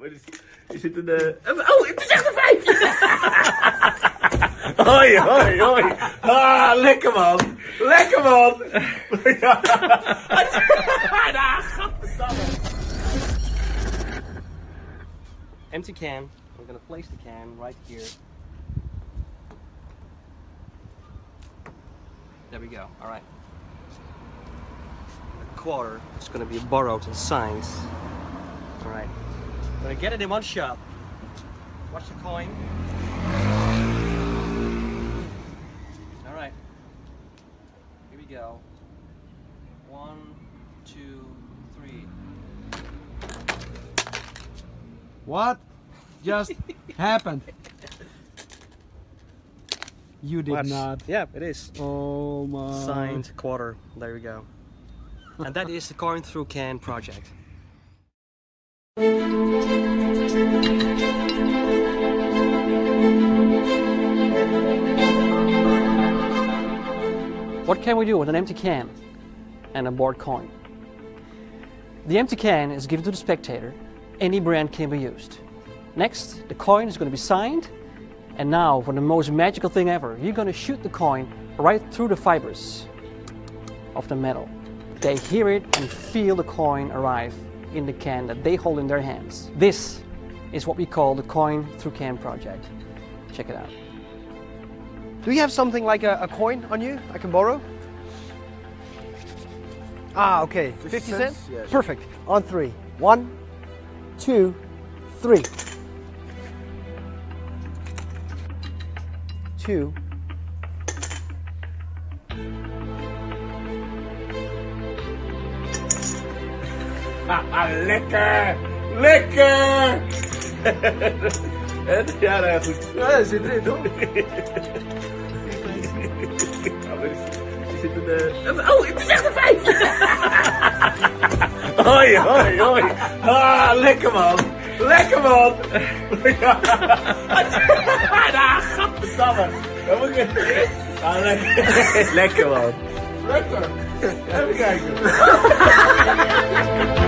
maar het een... Uh... Oh, het is echt een vijfje! hoi, hoi, hoi. Ah, lekker man. Lekker man. Empty can. We're gonna place the can right here. There we go. All right. The quarter is gonna be borrowed and signed. All right. I'm gonna get it in one shot. Watch the coin. All right. Here we go. One, two, three. What just happened? You did Watch. not. Yeah, it is. Oh my. Signed quarter. There we go. and that is the coin through can project. What can we do with an empty can and a board coin? The empty can is given to the spectator. Any brand can be used. Next, the coin is going to be signed. And now, for the most magical thing ever, you're going to shoot the coin right through the fibers of the metal. They hear it and feel the coin arrive in the can that they hold in their hands. This is what we call the Coin Through Can project. Check it out. Do you have something like a, a coin on you I can borrow? Ah, okay. 50, 50 cents? cents? Yeah, sure. Perfect. On three. One, two, three. Two. Ah, lekker! Ja, nou goed. Ja, zit erin, toch? Een... Uh... Oh, het is echt een vijfje! hoi, hoi, hoi. Ah, lekker man. Lekker man. ja. ah, gadverdamme. Ah, lekker. lekker man. Lekker. Even kijken.